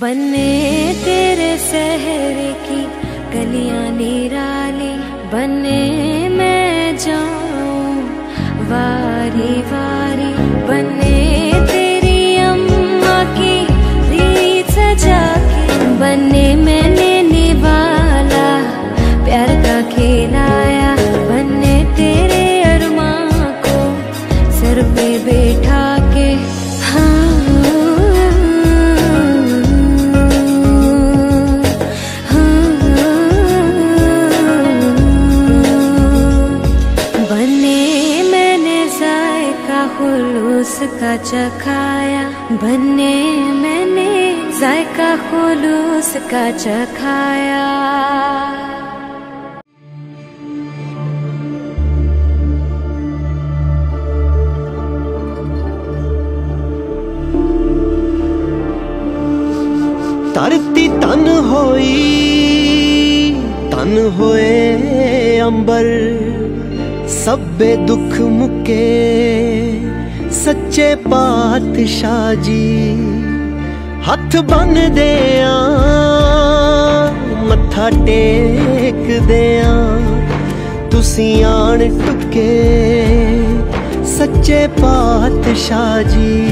बने तेरे शहर की गलियां निराली बने का चखाया बने मैंने जायका खुलूस का चखाया। तरती तन होई, तन होए अंबर सब दुख मुके। ਸੱਚੇ ਪਾਤਸ਼ਾਹ ਜੀ, ਹੱਥ ਬੰਨਦੇ ਆ, ਮੱਥਾ ਟੇਕਦੇ ਆ। ਤੁਸੀਂ ਆਣ ਟੁਕੇ ਸੱਚੇ ਪਾਤਸ਼ਾਹ ਜੀ,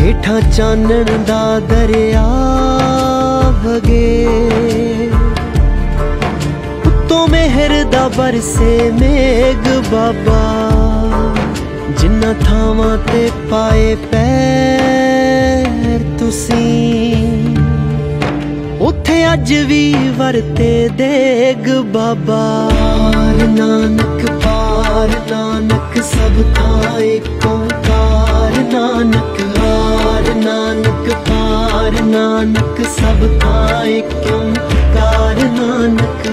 ਹੇਠਾਂ ਚਾਨਣ ਦਾ ਦਰਿਆ ਵਗੇ। ਉੱਤੋਂ ਮਿਹਰ ਦਾ ਬਰਸੇ ਮੇਗ ਬਾਬਾ ਜਿੰਨਾ ਥਾਵਾਂ ਤੇ ਪਾਏ ਪੈਰ ਤੁਸੀਂ, ਉੱਥੇ ਅੱਜ ਵੀ ਵਰਤੇ ਦੇਗ ਬਾਬਾ। ਨਾਨਕ, ਪਾਰ ਨਾਨਕ, ਸਭ ਥਾਂ ਏਕ ਓੰਕਾਰ ਨਾਨਕ। ਹਾਰ ਨਾਨਕ, ਪਾਰ ਨਾਨਕ, ਸਭ ਥਾਂ ਏਕ ਓੰਕਾਰ ਨਾਨਕ।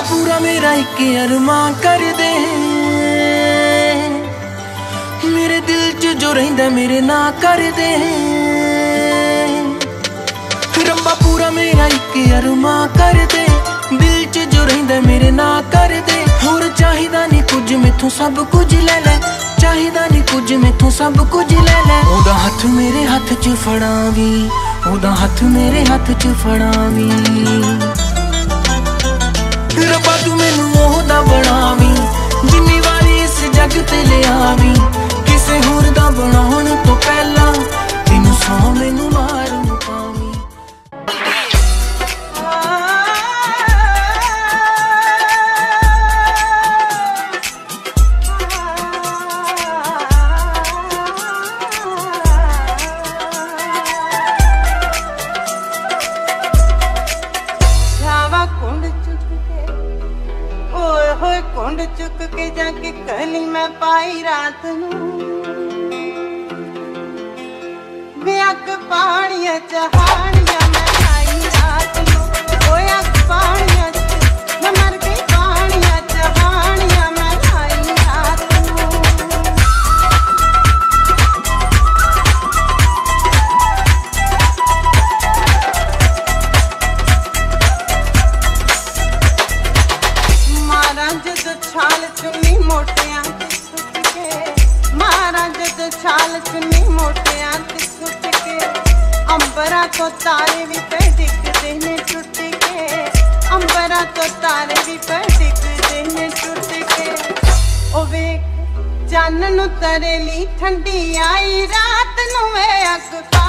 ਪੂਰਾ ਮੇਰਾ ਇੱਕ ਅਰਮਾਂ ਕਰ ਦੇ ਮੇਰੇ ਦਿਲ 'ਚ ਜੋ ਰਹਿੰਦਾ ਮੇਰੇ ਨਾਂ ਕਰ ਦੇ ਰੱਬਾ ਪੂਰਾ ਮੇਰਾ ਇੱਕ ਅਰਮਾਂ ਕਰ ਦੇ ਦਿਲ 'ਚ ਜੋ ਰਹਿੰਦਾ ਮੇਰੇ ਨਾਂ ਕਰ ਦੇ ਹੋਰ ਚਾਹੀਦਾ ਨਹੀਂ ਕੁਝ ਮੈਥੋਂ ਸਭ ਕੁਝ ਲੈ ਲੈ ਚਾਹੀਦਾ ਨਹੀਂ ਕੁਝ ਮੈਥੋਂ ਸਭ ਕੁਝ ਲੈ ਲੈ ਉਹਦਾ ਹੱਥ ਮੇਰੇ ਹੱਥ 'ਚ ਫੜਾਵੀਂ ਉਹਦਾ ਹੱਥ ਮੇਰੇ ਹੱਥ 'ਚ ਫੜਾਵੀਂ ਰੱਬਾ ਤੂੰ ਮੈਨੂੰ ਉਹਦਾ ਬਣਾਵੀਂ। ਜਿੰਨੀ ਵਾਰੀ ਇਸ ਜੱਗ ਤੇ ਲਿਆਵੀਂ। ਕਿਸੇ ਹੋਰ ਦਾ ਬਣਾਉਣ ਤੋਂ ਪਹਿਲਾਂ ਤੈਨੂੰ ਸੌ ਮੈਨੂੰ ਮਾਰ ਹੋਏ ਚੁੱਕ ਕੇ ਜਾ ਕੇ ਕਲੀ ਮੈਂ ਪਾਈ ਰਾਤ ਨੂੰ। ਵੇ ਅੱਗ ਪਾਣੀਆਂ ਚੰਨ ਨੂੰ ਤਰੇਲੀ ਠੰਡੀ ਆਈ ਰਾਤ ਨੂੰ ਵੇ ਅੱਗ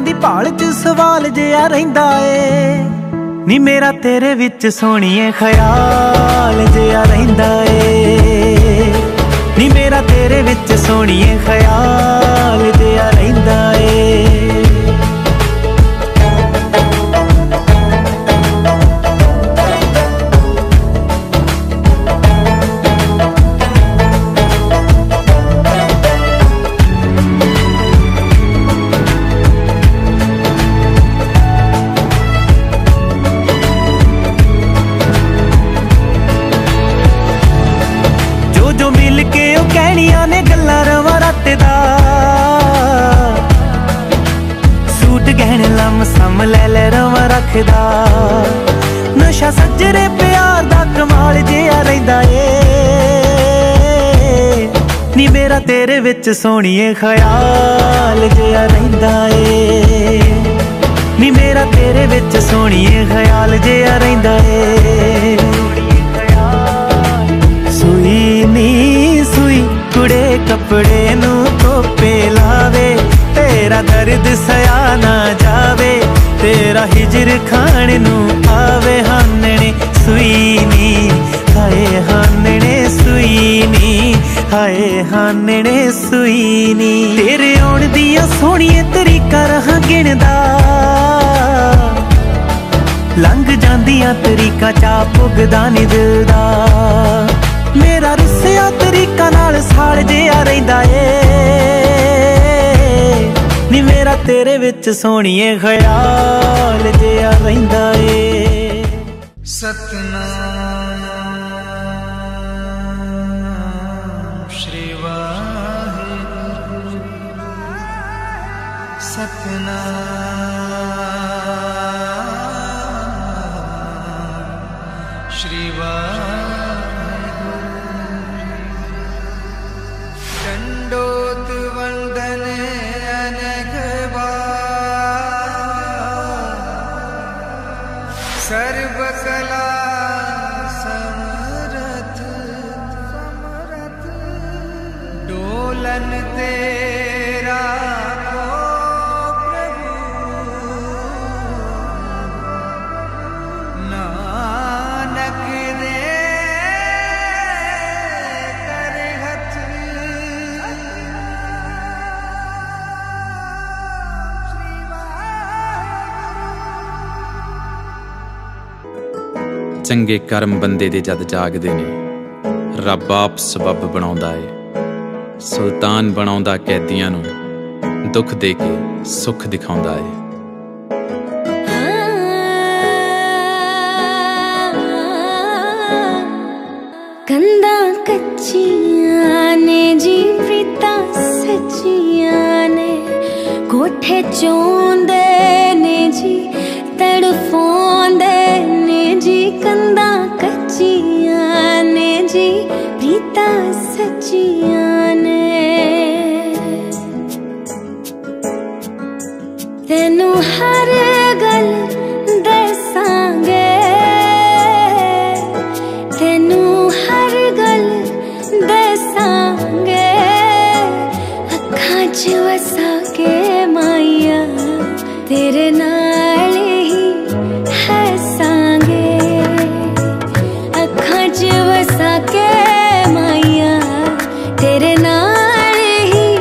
ਉੱਤਰਾਂ ਦੀ ਭਾਲ 'ਚ ਸਵਾਲ ਜਿਆ ਰਹਿੰਦਾ ਏ। ਨੀ ਮੇਰਾ ਤੇਰੇ ਵਿੱਚ ਸੋਹਣੀਏ ਖਿਆਲ ਜਿਆ ਰਹਿੰਦਾ ਏ। ਦਾ। ਸੂਟ ਗਹਿਣ ਲੰਮ ਸਮ ਲੈ ਲੈ ਰਵਾਂ ਰੱਖਦਾ। ਨਸ਼ਾ ਸੱਜਰੇ ਪਿਆਰ ਦਾ ਕਮਾਲ ਜਿਆ ਰਹਿੰਦਾ ਏ। ਨੀ ਮੇਰਾ ਤੇਰੇ ਵਿੱਚ ਸੋਹਣੀਏ ਖਿਆਲ ਜਿਆ ਰਹਿੰਦਾ ਏ। ਨੀ ਮੇਰਾ ਤੇਰੇ ਵਿੱਚ ਸੋਹਣੀਏ ਖਿਆਲ ਜਿਆ ਰਹਿੰਦਾ ਏ। ਕੱਪੜੇ ਨੂੰ ਤੋਪੇ ਲਾਵੇ, ਤੇਰਾ ਦਰਦ ਸਿਆ ਨਾ ਜਾਵੇ, ਤੇਰਾ ਹਿਜਰ ਖਾਣ ਨੂੰ ਆਵੇ, ਹਾਨਣੇ ਸੂਈ ਨੀ, ਹਾਏ ਹਾਨਣੇ ਸੂਈ ਨੀ, ਹਾਏ ਹਾਨਣੇ ਸੂਈ ਨੀ। ਤੇਰੇ ਆਉਣ ਦੀਆਂ ਸੋਹਣੀਆਂ ਤਰੀਕਾ ਰਹਾ ਗਿਣਦਾ। ਲੰਘ ਜਾਂਦੀਆਂ ਤਰੀਕਾ ਚਾ ਪੁੱਗਦਾ ਨੀ ਦਿਲ ਦਾ ਮੇਰਾ ਰੁੱਸਿਆ ਤਰੀਕਾ ਨਾਲ ਸਾੜ ਜਿਆ ਰਹਿੰਦਾ ਏ। ਨੀ ਮੇਰਾ ਤੇਰੇ ਵਿੱਚ ਸੋਹਣੀਏ ਖਿਆਲ ਜਿਆ ਰਹਿੰਦਾ ਏ। ਸਤਨਾਮ ਸਤਨਾਮ ਡੋਲਨ ਤੇਰਾ ਕੋ ਪ੍ਰਭੂ। ਨਾਨਕ ਦੇ ਕਰ ਚੰਗੇ ਕਰਮ ਬੰਦੇ ਦੇ ਜਦ ਜਾਗਦੇ ਨੇ, ਰੱਬ ਆਪ ਸਬਬ ਬਣਾਉਂਦਾ ਏ। ਸੁਲਤਾਨ ਬਣਾਉਂਦਾ ਕੈਦੀਆਂ ਨੂੰ ਦੁੱਖ ਦੇ ਕੇ ਸੁੱਖ ਦਿਖਾਉਂਦਾ ਏ। ਕੰਦਾ ਕੱਚੀਆਂ ਨੇ ਜੀ ਪ੍ਰੀਤਾ ਸੱਚੀਆਂ ਨੇ, ਕੋਠੇ ਚੋਂਦੇ ਨੇ ਜੀ, ਤੜਫੋਂਦੇ ਨੇ ਜੀ ਕੰਦਾ ਕੱਚੀਆਂ ਨੇ ਜੀ ਪ੍ਰੀਤਾ ਸੱਚੀਆਂ ਤੇਰੇ ਨਾਲ ਹੀ ਹੱਸਾਂਗੇ ਅੱਖਾਂ 'ਚ ਵਸਾ ਕੇ ਮਾਇਆ ਤੇਰੇ ਨਾਲ ਹੀ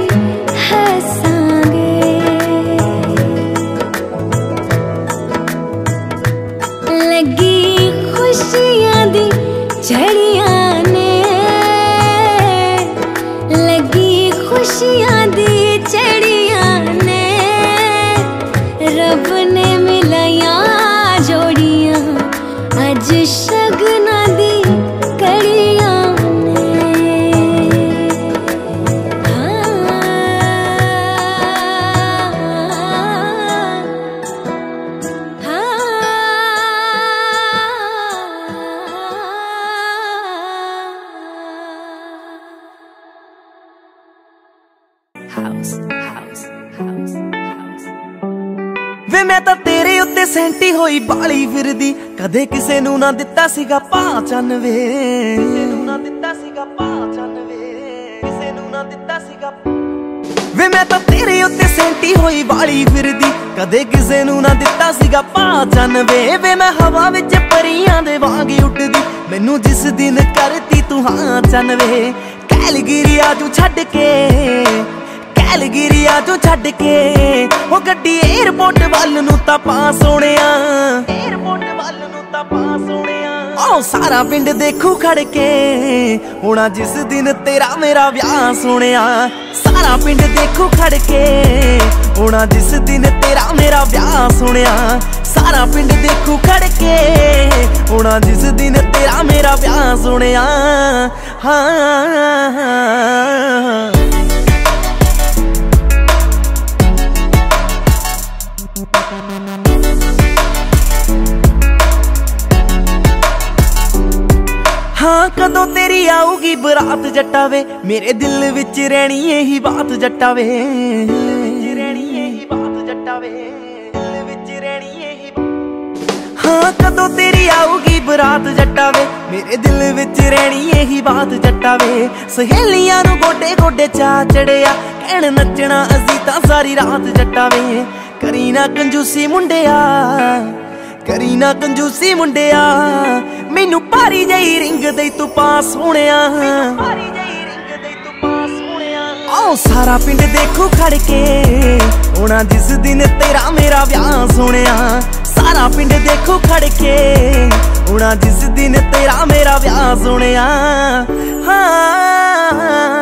ਹੱਸਾਂਗੇ ਲੱਗੀ ਖੁਸ਼ੀਆਂ ਦੀ ਝੜੀਆਂ ਨੇ ਲੱਗੀ ਖੁਸ਼ੀਆਂ ਦੀ house, house, house, ਵੇ ਮੈਂ ਤਾਂ ਤੇਰੇ ਉੱਤੇ ਸੈਂਟੀ ਹੋਈ ਬਾਲੀ ਫਿਰਦੀ। ਕਦੇ ਕਿਸੇ ਨੂੰ ਨਾ ਦਿੱਤਾ ਸੀਗਾ ਪਾਚਨ ਵੇ। ਕਿਸੇ ਨੂੰ ਨਾ ਦਿੱਤਾ ਸੀਗਾ ਪਾਚਨ ਵੇ। ਕਿਸੇ ਨੂੰ ਨਾ ਦਿੱਤਾ ਸੀਗਾ ਵੇ ਮੈਂ ਤਾਂ ਤੇਰੇ ਉੱਤੇ ਸੈਂਟੀ ਹੋਈ ਵਾਲੀ ਫਿਰਦੀ। ਕਦੇ ਕਿਸੇ ਨੂੰ ਨਾ ਦਿੱਤਾ ਸੀਗਾ ਪਾ ਵੇ। ਵੇ ਮੈਂ ਹਵਾ ਵਿੱਚ ਪਰੀਆਂ ਦੇ ਵਾਂਗ ਉੱਡਦੀ। ਮੈਨੂੰ ਜਿਸ ਦਿਨ ਕਰਤੀ ਤੂੰ ਹਾਂ ਵੇ। ਕੈਲਗਰੀਆ ਤੂੰ ਛੱਡ ਕੇ। ਕੈਲਗਰੀਆ ਤੂੰ ਛੱਡ ਕੇ। ਉਹ ਗੱਡੀ 에어ਪੋਰਟ ਵੱਲ ਨੂੰ ਤਾਂ ਪਾ ਸੋਹਣਿਆ। 에어ਪੋਰਟ ਵੱਲ ਨੂੰ ਪਿੰਡ ਦੇਖੂ ਖੜ ਕੇ। ਹੋਣਾ ਜਿਸ ਦਿਨ ਤੇਰਾ ਮੇਰਾ ਵਿਆਹ ਸੋਹਣਿਆ। ਸਾਰਾ ਪਿੰਡ ਦੇਖੂ ਖੜ ਕੇ। ਹੋਣਾ ਜਿਸ ਦਿਨ ਤੇਰਾ ਮੇਰਾ ਵਿਆਹ ਸੋਹਣਿਆ। ਸਾਰਾ ਪਿੰਡ ਦੇਖੂ ਖੜ ਕੇ। ਹੋਣਾ ਜਿਸ ਦਿਨ ਤੇਰਾ ਮੇਰਾ ਵਿਆਹ ਸੋਹਣਿਆ। ਹਾਂ। ਕਦੋਂ ਤੇਰੀ ਆਊਗੀ ਬਰਾਤ ਜੱਟਾਵੇ? ਮੇਰੇ ਦਿਲ ਵਿੱਚ ਰਹਿਣੀ ਇਹੀ ਬਾਤ ਜੱਟਾਵੇ। ਰਹਿਣੀ ਇਹੀ ਬਾਤ ਜੱਟਾਵੇ ਦਿਲ ਵਿੱਚ ਰਹਿਣੀ ਇਹੀ ਹਾਂ, ਕਦੋਂ ਤੇਰੀ ਆਊਗੀ ਬਰਾਤ ਜੱਟਾਵੇ? ਮੇਰੇ ਦਿਲ ਵਿੱਚ ਰਹਿਣੀ ਇਹੀ ਬਾਤ ਜੱਟਾਵੇ। ਸਹੇਲੀਆਂ ਨੂੰ ਗੋਡੇ ਗੋਡੇ ਚਾ ਚੜਿਆ, ਕਹਿਣ ਨੱਚਣਾ ਅਸੀਂ ਤਾਂ ਸਾਰੀ ਰਾਤ ਜੱਟਾਵੇ। ਕਰੀ ਨਾ ਕੰਜੂਸੀ ਮੁੰਡਿਆ, ਕਰੀ ਨਾ ਕੰਜੂਸੀ ਮੁੰਡਿਆ। ਮੈਨੂੰ ਭਾਰੀ ਜਈ ਰਿੰਗ ਦੇ ਤੂੰ ਪਾਸ ਹੋਣਿਆ। ਭਾਰੀ ਜਈ ਰਿੰਗ ਦੇ ਤੂੰ ਪਾਸ ਹੋਣਿਆ। ਆਓ ਸਾਰਾ ਪਿੰਡ ਦੇਖੋ ਖੜ ਕੇ ਹੋਣਾ ਜਿਸ ਦਿਨ ਤੇਰਾ ਮੇਰਾ ਵਿਆਹ ਸੋਹਣਿਆ ਸਾਰਾ ਪਿੰਡ ਦੇਖੋ ਖੜ ਕੇ ਹੋਣਾ ਜਿਸ ਦਿਨ ਤੇਰਾ ਮੇਰਾ ਵਿਆਹ ਸੋਹਣਿਆ ਹਾਂ।